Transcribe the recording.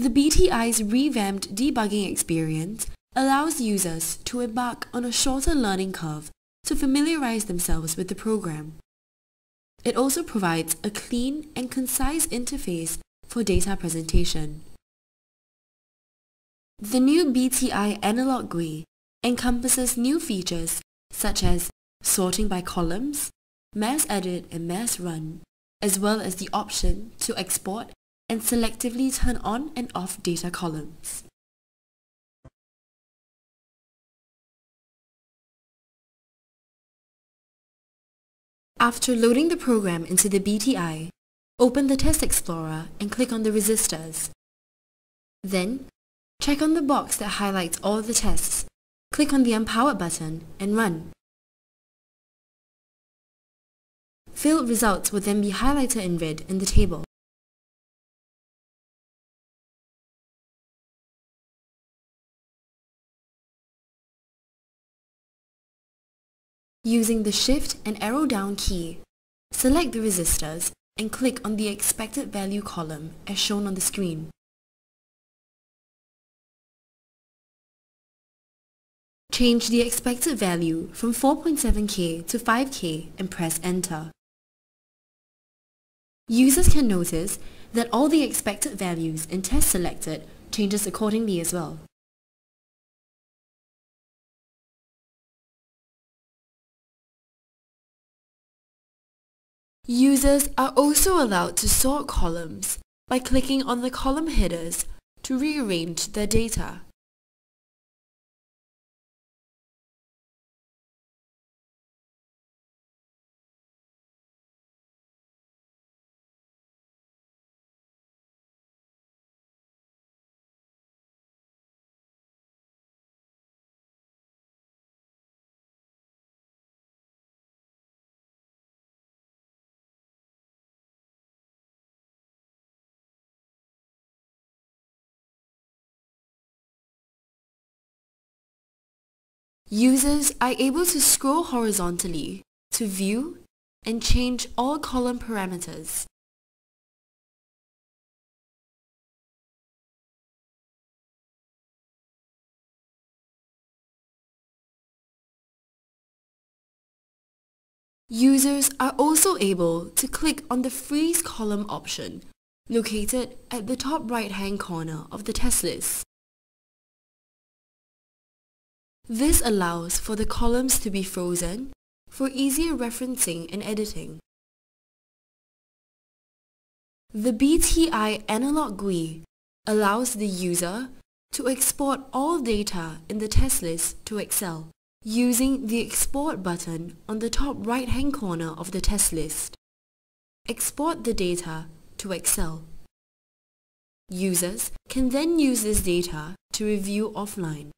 The BTI's revamped debugging experience allows users to embark on a shorter learning curve to familiarize themselves with the program. It also provides a clean and concise interface for data presentation. The new BTI Analog GUI encompasses new features such as sorting by columns, mass edit and mass run, as well as the option to export and selectively turn on and off data columns. After loading the program into the BTI, open the Test Explorer and click on the resistors. Then, check on the box that highlights all the tests, click on the Unpowered button and run. Failed results will then be highlighted in red in the table. Using the Shift and arrow down key, select the resistors and click on the expected value column as shown on the screen. Change the expected value from 4.7K to 5K and press enter. Users can notice that all the expected values in test selected changes accordingly as well. Users are also allowed to sort columns by clicking on the column headers to rearrange their data. Users are able to scroll horizontally to view and change all column parameters. Users are also able to click on the Freeze column option located at the top right hand corner of the test list. This allows for the columns to be frozen for easier referencing and editing. The BTI Analog GUI allows the user to export all data in the test list to Excel using the Export button on the top right-hand corner of the test list. Export the data to Excel. Users can then use this data to review offline.